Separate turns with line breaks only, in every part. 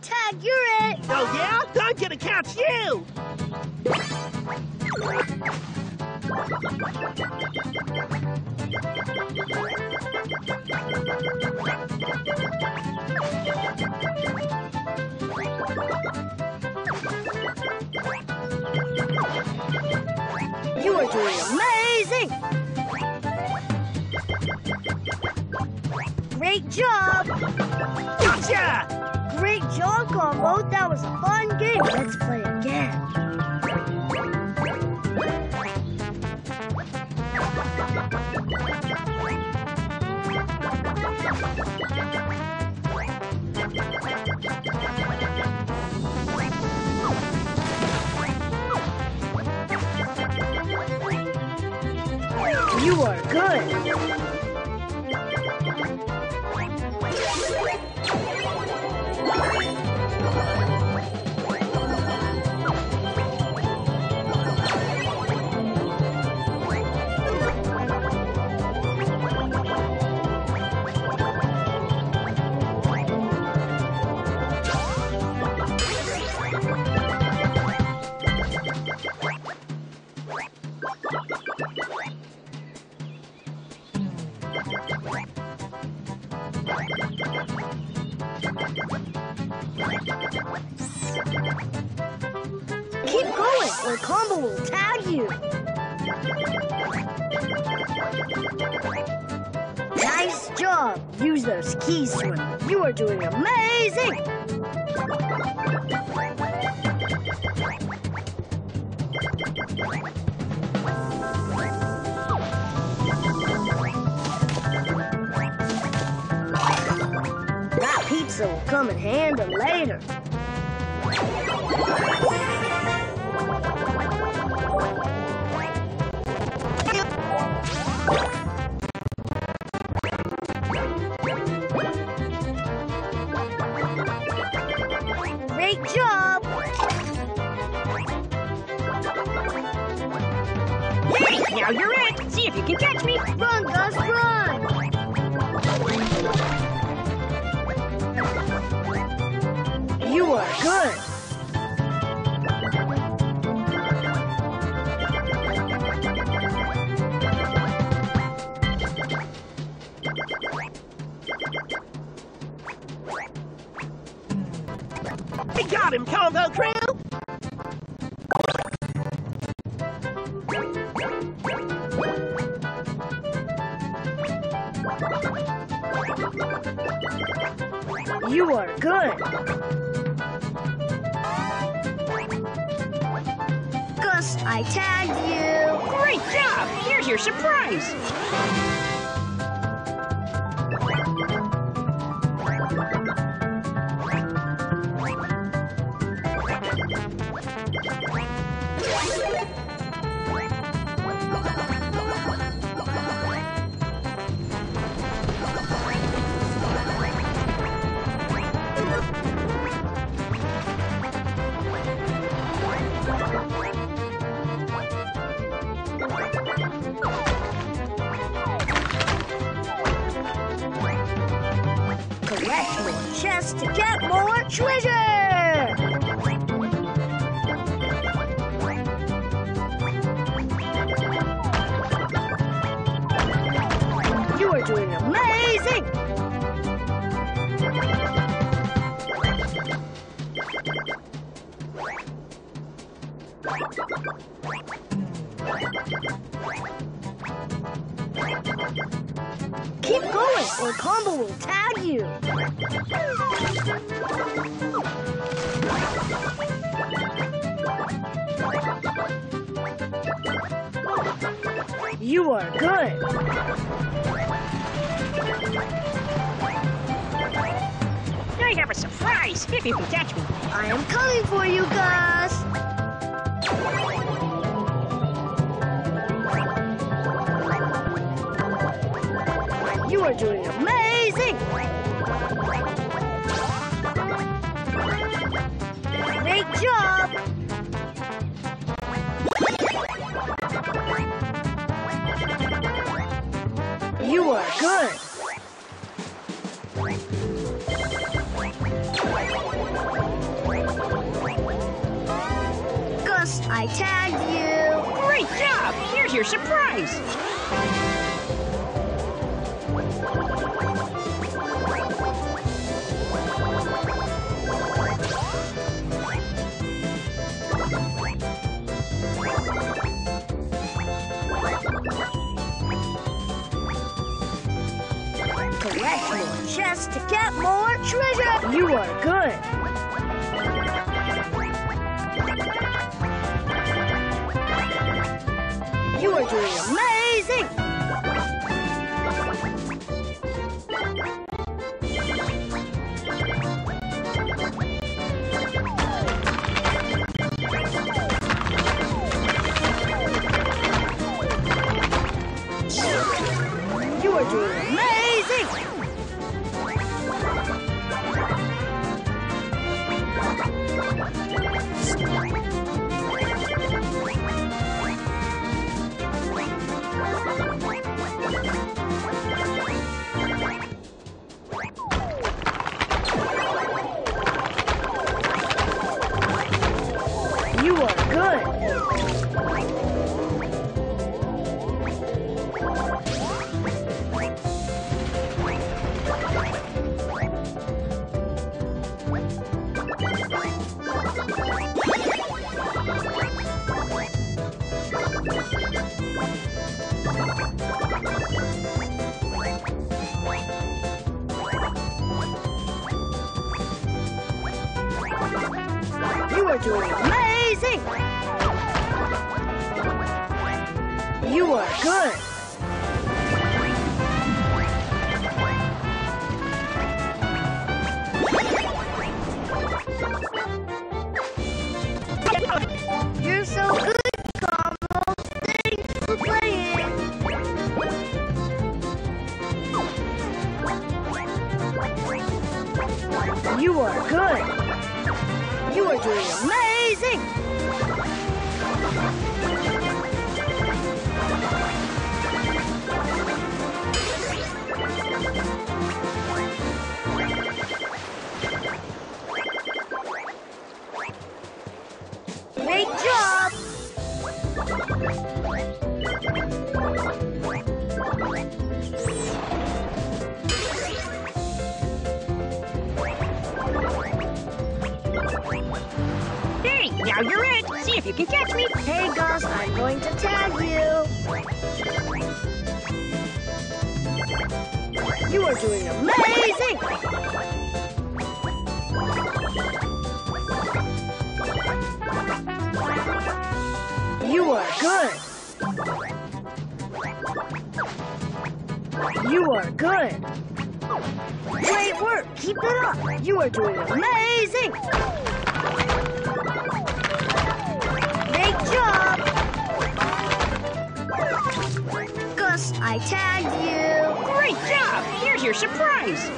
Tag, you're it.
Oh, yeah? I'm gonna catch you!
You are doing amazing. Great job.
Gotcha!
Combo. That was a fun game. Let's play again. You are good. Or Combo will tag you. Nice job. Use those keys, Swimmer. You are doing amazing. That pizza will come in handy later. Great job.
Hey, now you're it. See if you can catch me.
Run.
Combo Crew!
You are good. Gus, I tagged you.
Great job. Here's your surprise.
Treasure. You are doing amazing. Or Combo will tag you. You are good.
I have a surprise if you can catch me.
I am coming for you, Gus. You're doing amazing! Great job! You are good! Gus, I tagged you! Great job!
Here's your surprise!
Collect more chests to get more treasure. You are good. You are doing Bye. Are doing amazing. You are good. Amazing. You're
it. See if you can catch me.
Hey, Gus, I'm going to tag you. You are doing amazing. You are good. You are good. Great work. Keep it up. You are doing amazing. I tagged you.
Great job. Here's your surprise.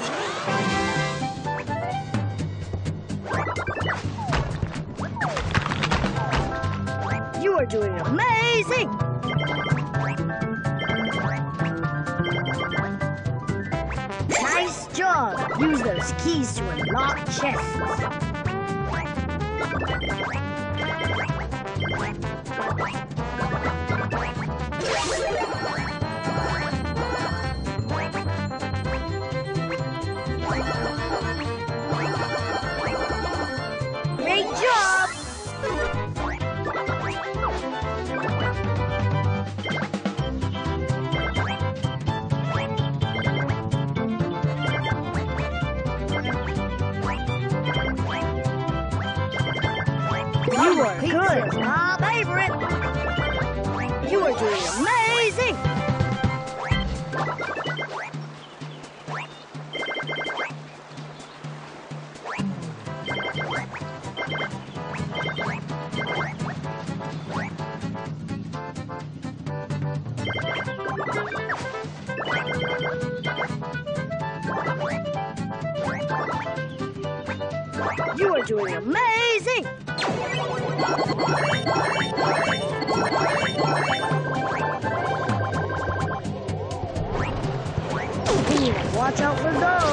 You are doing amazing. Nice job. Use those keys to unlock chests. You are good. My favorite. You are doing amazing. You are doing amazing. Watch out for those.